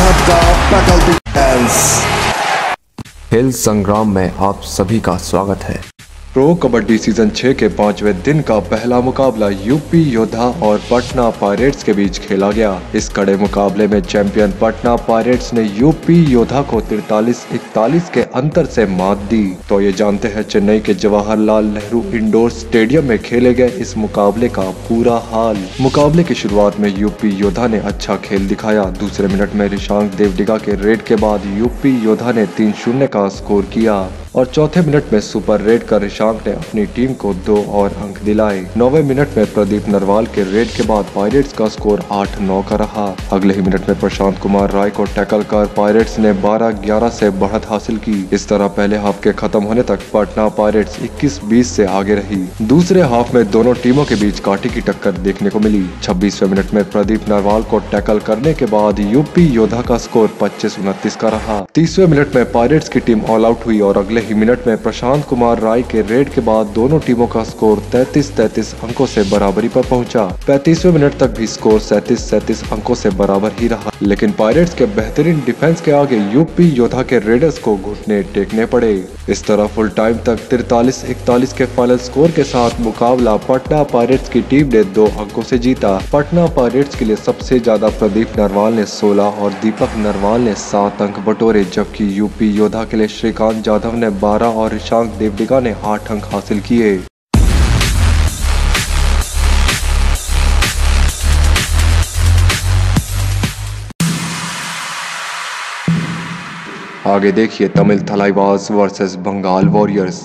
Battle begins संग्राम में आप सभी का स्वागत है। प्रो कबड्डी सीज़न 6 के पाँचवें दिन का पहला मुकाबला यूपी, योद्धा और पटना पायरेट्स के बीच खेला गया। इस कड़े मुकाबले में चैंपियन पटना पायरेट्स ने यूपी, योद्धा को तिरतालीस इकतालीस के अंतर से मात दी। तो ये जानते हैं चेन्नई के जवाहरलाल नेहरू इंडोर स्टेडियम में खेले गए इस मुकाबले का पूरा हाल। मुकाबले की शुरुआत में यूपी, योद्धा ने अच्छा खेल दिखाया। दूसरे मिनट में रिशांक देवडिगा के रेड के बाद यूपी, योद्धा ने तीन शून्य का स्कोर किया। और चौथे मिनट में सुपर रेड कर रिशांक ने अपनी टीम को दो और अंक दिलाए। नौवे मिनट में प्रदीप नरवाल के रेड के बाद पायरेट्स का स्कोर आठ नौ का रहा। अगले ही मिनट में प्रशांत कुमार राय को टैकल कर पायरेट्स ने बारह ग्यारह से बढ़त हासिल की। इस तरह पहले हाफ़ के खत्म होने तक पटना पायरेट्स इक्कीस बीस से आगे रही। दूसरे हाफ़ में दोनों टीमों के बीच काटी की टक्कर देखने को मिली। छब्बीसवे मिनट में प्रदीप नरवाल को टैकल करने के बाद यूपी योद्धा का स्कोर पच्चीस उनतीस का रहा। तीसवे मिनट में पायरेट्स की टीम ऑल आउट हुई और अगले ही मिनट में प्रशांत कुमार राय के रेड के बाद दोनों टीमों का स्कोर 33-33 अंकों से बराबरी पर पहुँचा। 35वें मिनट तक भी स्कोर 37-37 अंकों से बराबर ही रहा। लेकिन पायरेट्स के बेहतरीन डिफेंस के आगे यूपी योद्धा के रेडर्स को घुटने टेकने पड़े। इस तरह फुल टाइम तक तिरतालीस इकतालीस के फाइनल स्कोर के साथ मुकाबला पटना पायरेट्स की टीम ने दो अंकों से जीता। पटना पायरेट्स के लिए सबसे ज़्यादा प्रदीप नरवाल ने 16 और दीपक नरवाल ने सात अंक बटोरे, जबकि यूपी योद्धा के लिए श्रीकांत जाधव ने 12 और ईशांक देवडिगा ने आठ अंक हासिल किए। आगे देखिए तमिल थलाईवास वर्सेस बंगाल वॉरियर्स।